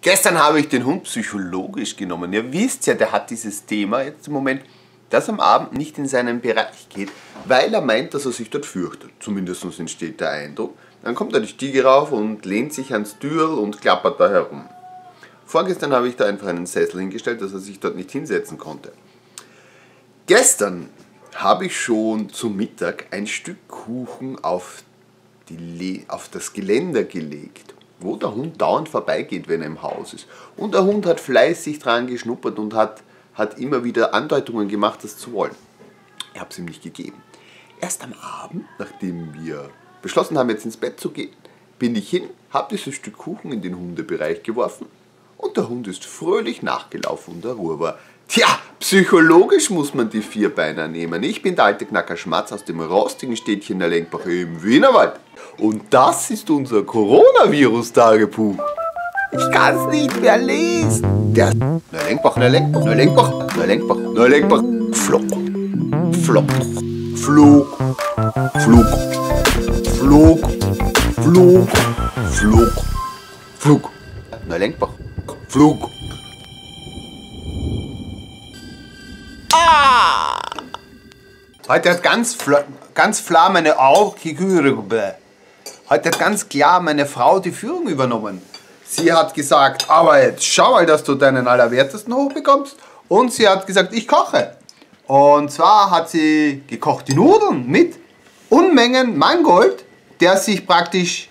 Gestern habe ich den Hund psychologisch genommen. Ihr wisst ja, der hat dieses Thema jetzt im Moment, dass am Abend nicht in seinen Bereich geht, weil er meint, dass er sich dort fürchtet. Zumindest entsteht der Eindruck. Dann kommt er die Stiege rauf und lehnt sich ans Türl und klappert da herum. Vorgestern habe ich da einfach einen Sessel hingestellt, dass er sich dort nicht hinsetzen konnte. Gestern habe ich schon zum Mittag ein Stück Kuchen auf, auf das Geländer gelegt wo der Hund dauernd vorbeigeht, wenn er im Haus ist. Und der Hund hat fleißig dran geschnuppert und hat, hat immer wieder Andeutungen gemacht, das zu wollen. Ich habe es ihm nicht gegeben. Erst am Abend, nachdem wir beschlossen haben, jetzt ins Bett zu gehen, bin ich hin, habe dieses Stück Kuchen in den Hundebereich geworfen und der Hund ist fröhlich nachgelaufen und der Ruhe war. Tja, psychologisch muss man die Vierbeiner nehmen. Ich bin der alte Knacker Schmatz aus dem rostigen Städtchen der Lenkbach im Wienerwald. Und das ist unser Coronavirus-Tagebuch. Ich kann es nicht mehr lesen. Der Neulenkbach, Neulenkbach, Neulenkbach, Neulenkbach, Neulenkbach. Flock, Flock, Flug, Flug, Flug, Flug, Flug, Flug. Neulenkbach, Flug. Heute hat ganz, ganz flamm meine Heute hat ganz klar meine Frau die Führung übernommen. Sie hat gesagt, aber jetzt schau mal, dass du deinen Allerwertesten hochbekommst. Und sie hat gesagt, ich koche. Und zwar hat sie gekochte Nudeln mit Unmengen Mangold, der sich praktisch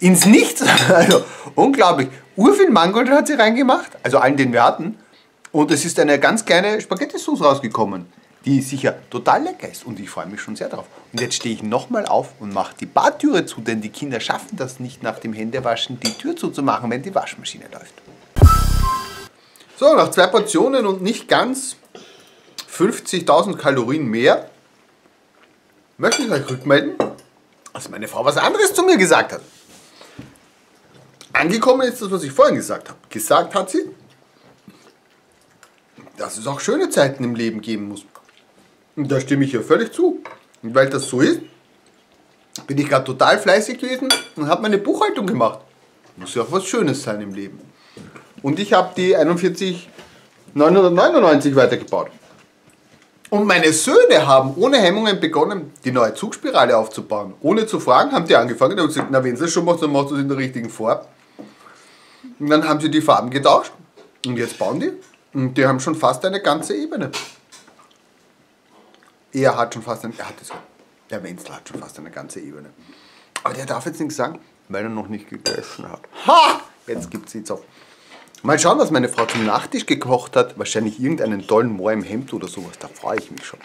ins Nichts, also unglaublich, urviel Mangold hat sie reingemacht, also allen, den wir hatten. Und es ist eine ganz kleine Spaghetti-Sauce rausgekommen die sicher total lecker ist und ich freue mich schon sehr drauf. Und jetzt stehe ich nochmal auf und mache die Badtüre zu, denn die Kinder schaffen das nicht nach dem Händewaschen die Tür zuzumachen, wenn die Waschmaschine läuft. So, nach zwei Portionen und nicht ganz 50.000 Kalorien mehr möchte ich euch rückmelden, dass meine Frau was anderes zu mir gesagt hat. Angekommen ist das, was ich vorhin gesagt habe. Gesagt hat sie, dass es auch schöne Zeiten im Leben geben muss. Und da stimme ich ihr völlig zu. Und weil das so ist, bin ich gerade total fleißig gewesen und habe meine Buchhaltung gemacht. Muss ja auch was Schönes sein im Leben. Und ich habe die 41999 weitergebaut. Und meine Söhne haben ohne Hemmungen begonnen, die neue Zugspirale aufzubauen. Ohne zu fragen, haben die angefangen und gesagt, na wenn sie es schon macht, dann machst du es in der richtigen Farbe. Und dann haben sie die Farben getauscht und jetzt bauen die. Und die haben schon fast eine ganze Ebene. Er hat schon fast, ein, er hat das, der Wenzel hat schon fast eine ganze Ebene. Aber der darf jetzt nichts sagen, weil er noch nicht gegessen hat. Ha! Jetzt gibt es auf. Mal schauen, was meine Frau zum Nachtisch gekocht hat. Wahrscheinlich irgendeinen tollen Moor im Hemd oder sowas. Da freue ich mich schon.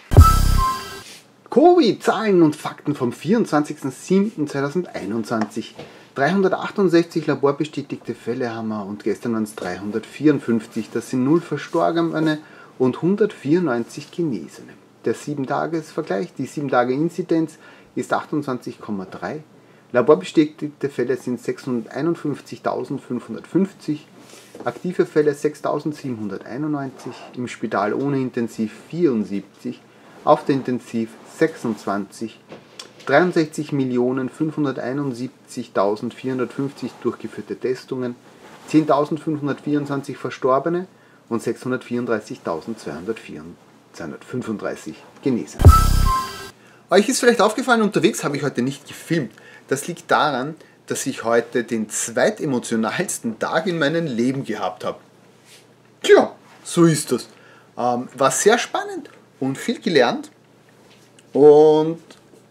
Covid, Zahlen und Fakten vom 24.07.2021. 368 laborbestätigte Fälle haben wir und gestern waren es 354. Das sind 0 Verstorbene und 194 Genesene der 7-Tages-Vergleich. Die 7-Tage-Inzidenz ist 28,3. Laborbestätigte Fälle sind 651.550, aktive Fälle 6.791, im Spital ohne Intensiv 74, auf der Intensiv 26, 63.571.450 durchgeführte Testungen, 10.524 Verstorbene und 634.204 235 genesen. Euch ist vielleicht aufgefallen, unterwegs habe ich heute nicht gefilmt. Das liegt daran, dass ich heute den zweitemotionalsten Tag in meinem Leben gehabt habe. Tja, so ist das. Ähm, war sehr spannend und viel gelernt und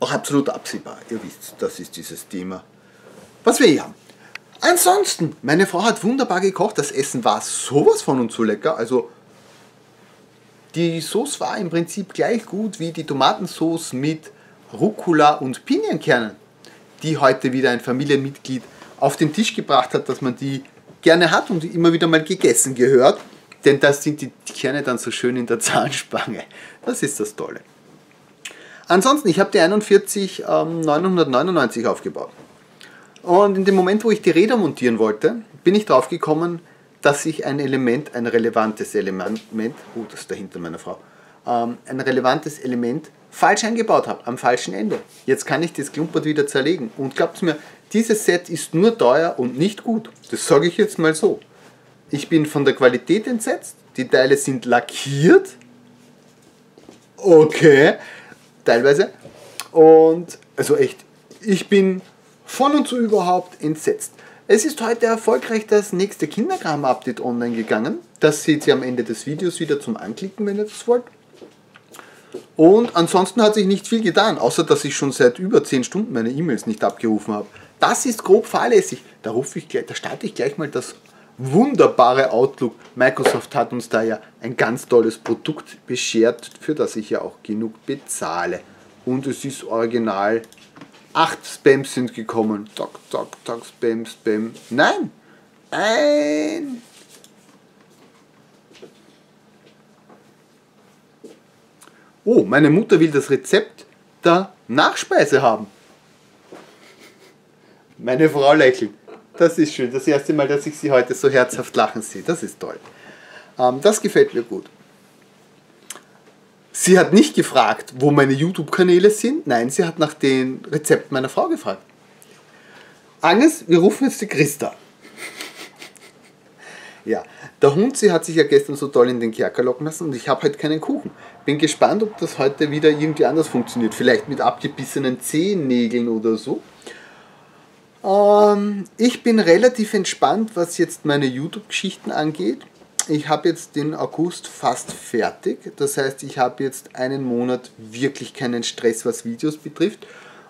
auch absolut absehbar. Ihr wisst, das ist dieses Thema, was wir hier haben. Ansonsten, meine Frau hat wunderbar gekocht. Das Essen war sowas von und so lecker. Also die Sauce war im Prinzip gleich gut wie die Tomatensauce mit Rucola und Pinienkernen, die heute wieder ein Familienmitglied auf den Tisch gebracht hat, dass man die gerne hat und immer wieder mal gegessen gehört. Denn da sind die Kerne dann so schön in der Zahnspange. Das ist das Tolle. Ansonsten, ich habe die 41 ähm, 999 aufgebaut. Und in dem Moment, wo ich die Räder montieren wollte, bin ich drauf gekommen, dass ich ein Element, ein relevantes Element, oh, das ist dahinter meiner Frau, ähm, ein relevantes Element falsch eingebaut habe, am falschen Ende. Jetzt kann ich das Klumpert wieder zerlegen. Und glaubt mir, dieses Set ist nur teuer und nicht gut. Das sage ich jetzt mal so. Ich bin von der Qualität entsetzt. Die Teile sind lackiert. Okay, teilweise. Und also echt, ich bin von und zu überhaupt entsetzt. Es ist heute erfolgreich das nächste Kinderkram-Update online gegangen. Das seht ihr am Ende des Videos wieder zum Anklicken, wenn ihr das wollt. Und ansonsten hat sich nicht viel getan, außer dass ich schon seit über 10 Stunden meine E-Mails nicht abgerufen habe. Das ist grob fahrlässig. Da, rufe ich gleich, da starte ich gleich mal das wunderbare Outlook. Microsoft hat uns da ja ein ganz tolles Produkt beschert, für das ich ja auch genug bezahle. Und es ist original acht Spams sind gekommen. Zack, zack, zack, Spam, Spam. Nein! Ein. Oh, meine Mutter will das Rezept der Nachspeise haben. Meine Frau lächelt. Das ist schön. Das erste Mal, dass ich sie heute so herzhaft lachen sehe. Das ist toll. Ähm, das gefällt mir gut. Sie hat nicht gefragt, wo meine YouTube-Kanäle sind. Nein, sie hat nach den Rezepten meiner Frau gefragt. Agnes, wir rufen jetzt die Christa. Ja, der Hund, sie hat sich ja gestern so toll in den Kerker locken lassen und ich habe heute keinen Kuchen. Bin gespannt, ob das heute wieder irgendwie anders funktioniert. Vielleicht mit abgebissenen Zehennägeln oder so. Ähm, ich bin relativ entspannt, was jetzt meine YouTube-Geschichten angeht ich habe jetzt den August fast fertig. Das heißt, ich habe jetzt einen Monat wirklich keinen Stress, was Videos betrifft.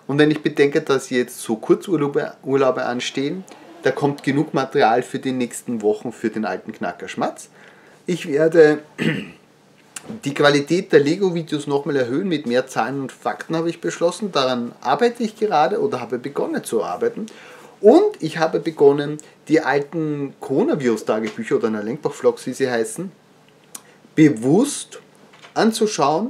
Und wenn ich bedenke, dass jetzt so Kurzurlaube Urlaube anstehen, da kommt genug Material für die nächsten Wochen für den alten Knacker Schmatz. Ich werde die Qualität der Lego-Videos nochmal erhöhen mit mehr Zahlen und Fakten, habe ich beschlossen. Daran arbeite ich gerade oder habe begonnen zu arbeiten. Und ich habe begonnen, die alten Coronavirus-Tagebücher oder Lenkbach-Vlogs, wie sie heißen, bewusst anzuschauen.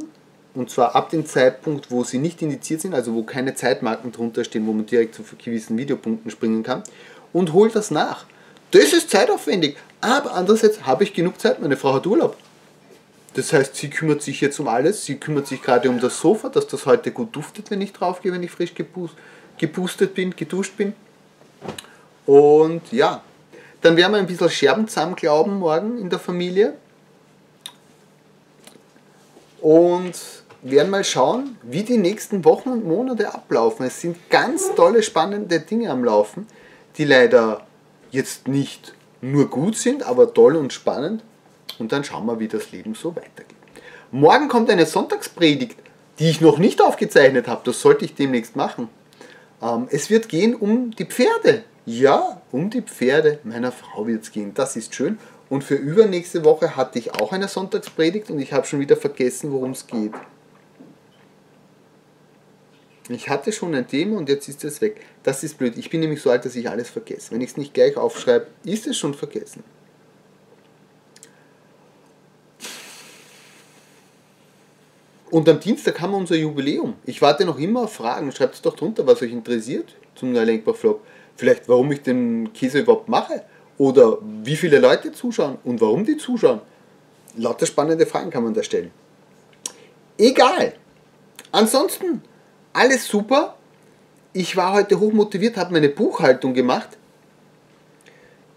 Und zwar ab dem Zeitpunkt, wo sie nicht indiziert sind, also wo keine Zeitmarken drunter stehen, wo man direkt zu gewissen Videopunkten springen kann. Und hol das nach. Das ist zeitaufwendig. Aber andererseits habe ich genug Zeit. Meine Frau hat Urlaub. Das heißt, sie kümmert sich jetzt um alles. Sie kümmert sich gerade um das Sofa, dass das heute gut duftet, wenn ich draufgehe, wenn ich frisch gepustet bin, geduscht bin. Und ja, dann werden wir ein bisschen Scherben zusammenglauben morgen in der Familie. Und werden mal schauen, wie die nächsten Wochen und Monate ablaufen. Es sind ganz tolle, spannende Dinge am Laufen, die leider jetzt nicht nur gut sind, aber toll und spannend. Und dann schauen wir, wie das Leben so weitergeht. Morgen kommt eine Sonntagspredigt, die ich noch nicht aufgezeichnet habe. Das sollte ich demnächst machen. Ähm, es wird gehen um die Pferde. Ja, um die Pferde meiner Frau wird es gehen. Das ist schön. Und für übernächste Woche hatte ich auch eine Sonntagspredigt und ich habe schon wieder vergessen, worum es geht. Ich hatte schon ein Thema und jetzt ist es weg. Das ist blöd. Ich bin nämlich so alt, dass ich alles vergesse. Wenn ich es nicht gleich aufschreibe, ist es schon vergessen. Und am Dienstag haben wir unser Jubiläum. Ich warte noch immer auf Fragen. Schreibt es doch drunter, was euch interessiert zum Neulenkbar-Vlog vielleicht warum ich den Käse überhaupt mache oder wie viele Leute zuschauen und warum die zuschauen. Lauter spannende Fragen kann man da stellen. Egal. Ansonsten alles super. Ich war heute hochmotiviert, habe meine Buchhaltung gemacht.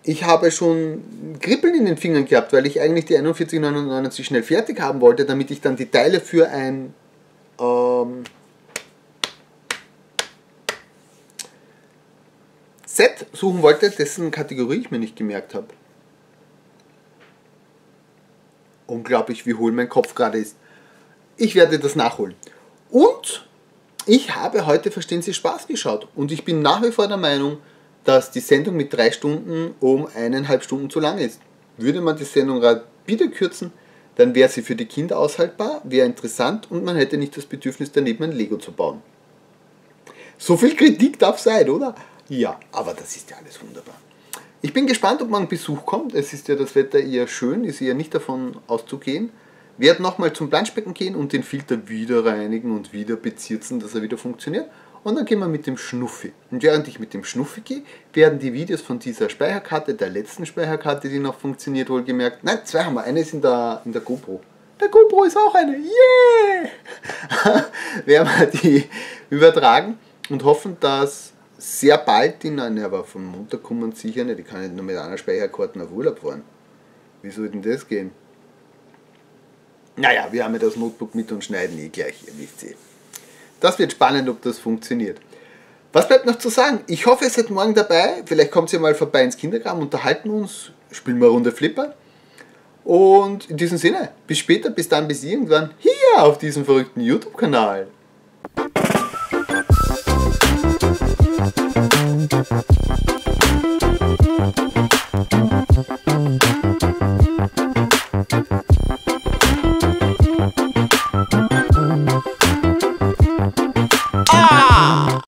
Ich habe schon Kribbeln in den Fingern gehabt, weil ich eigentlich die 41,99 schnell fertig haben wollte, damit ich dann die Teile für ein ähm, Set suchen wollte, dessen Kategorie ich mir nicht gemerkt habe. Unglaublich, wie hohl mein Kopf gerade ist. Ich werde das nachholen. Und ich habe heute Verstehen Sie Spaß geschaut. Und ich bin nach wie vor der Meinung, dass die Sendung mit drei Stunden um eineinhalb Stunden zu lang ist. Würde man die Sendung gerade wieder kürzen, dann wäre sie für die Kinder aushaltbar, wäre interessant und man hätte nicht das Bedürfnis daneben ein Lego zu bauen. So viel Kritik darf sein, oder? Ja, aber das ist ja alles wunderbar. Ich bin gespannt, ob man Besuch kommt. Es ist ja das Wetter eher schön, ist eher nicht davon auszugehen. Werde nochmal zum Planschbecken gehen und den Filter wieder reinigen und wieder bezirzen, dass er wieder funktioniert. Und dann gehen wir mit dem Schnuffi. Und während ich mit dem Schnuffi gehe, werden die Videos von dieser Speicherkarte, der letzten Speicherkarte, die noch funktioniert, wohlgemerkt. Nein, zwei haben wir. Eine ist in der, in der GoPro. Der GoPro ist auch eine. Yeah! werden wir die übertragen und hoffen, dass sehr bald in eine, aber von Montag kommen sicher nicht, ich kann nicht nur mit einer Speicherkarte auf Urlaub fahren. Wie soll denn das gehen? Naja, wir haben ja das Notebook mit und schneiden eh gleich, ihr wisst eh. Das wird spannend, ob das funktioniert. Was bleibt noch zu sagen? Ich hoffe, ihr seid morgen dabei. Vielleicht kommt ihr mal vorbei ins Kindergarten, unterhalten uns, spielen mal Runde Flipper. Und in diesem Sinne, bis später, bis dann, bis irgendwann hier auf diesem verrückten YouTube-Kanal.